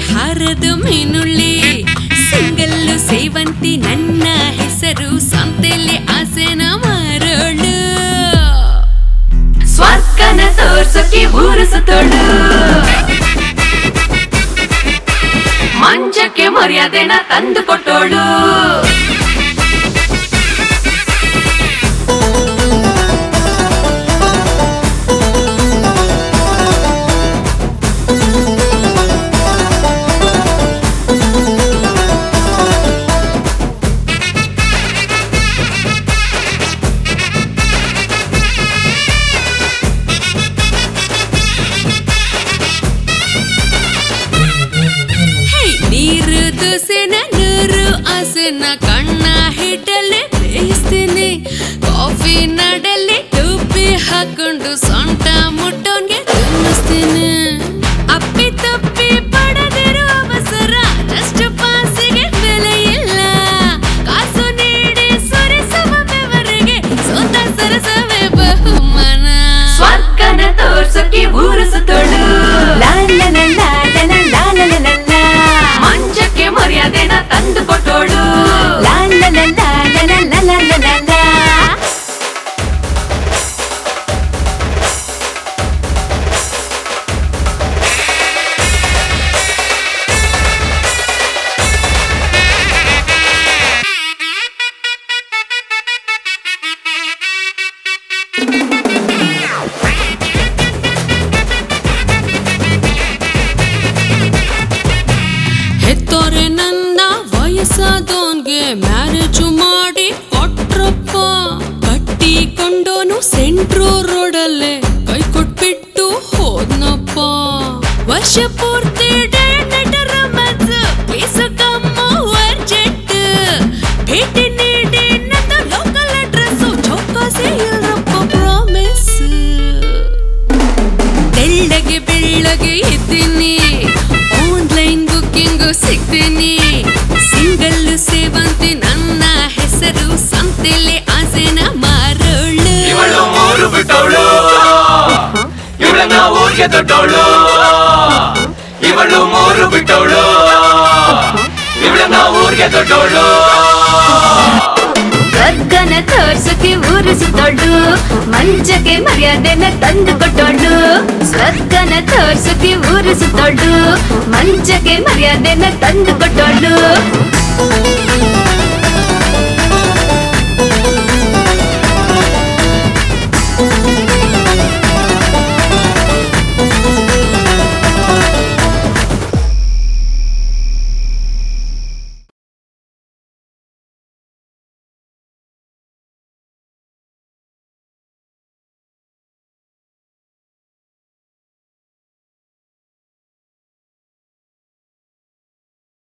ಹಾರದ ಮೀನುಳ್ಳಿ. Single ಸೇವಂತಿ ನನ್ನ ಹೆಸರು ಸಂತೆಲೆ ಆಸೆನ ಮಾರೋಳು. ಸ್ವರ್ಗನ ತೋರ್ಸೋಕೆ ಊರಿಸುತ್ತೋಳು. ಮಂಚಕ್ಕೆ ಮರ್ಯಾದೆನ ತಂದು ಕೊಟ್ಟೋಳು. ನೀರು ದೋಸೆನ ನೂರು ಹಸನ ಕಣ್ಣ ಹಿಡಲೆ ಬೇಯಿಸ್ತೀನಿ ಕಾಫಿ ನಡಲೆ ಕಟ್ಟಿಕೊಂಡೋನು ಸೆಂಟ್ರೋ ರೋಡಲ್ಲೇ ಕೈ ಕೊಟ್ಬಿಟ್ಟು ಹೋದ್ನಪ್ಪ. ವರ್ಷ ಪೂರ್ತಿ ಭೇಟಿ ನೀಡಿ ನನ್ನ ಲೋಕಲ್ ಅಡ್ರೆಸ್ ಚೌಕಾಸಿ ಇಲ್ರಪ್ಪ ಪ್ರಾಮಿಸ್ ತೆಳ್ಳಗೆ ಬೆಳ್ಳಗೆ ಇದ್ದೀನಿ ಆನ್ಲೈನ್ ಬುಕ್ಕಿಂಗು ಸಿಗ್ತೀನಿ. ಸಿಂಗಲ್ ಸೇವಂತಿ ನನ್ನ ಹೆಸರು, ಸಂತೆಲೆ ಮೂರು ಬಿಟ್ಟವಳು ಇವಳನ್ನ ಊರಿಗೆ ದೊಡ್ಡವಳು ಇವಳು ಮೂರು ಬಿಟ್ಟವಳು ಇವಳನ್ನ ಊರಿಗೆ ದೊಡ್ಡವಳು ಸ್ವರ್ಗನ ತೋರ್ಸಕ್ಕೆ ಊರಿಸಿದೊಳ್ಳು ಮಂಚಕ್ಕೆ ಮರ್ಯಾದೆನ ತಂದು ಕೊಟ್ಟೊಳ್ಳು ಸ್ವರ್ಗನ ತೋರ್ಸಕ್ಕೆ ಊರಿಸಿದೊಳ್ಳು ಮಂಚಕ್ಕೆ ಮರ್ಯಾದೆನ ತಂದು ಕೊಟ್ಟೊಳ್ಳು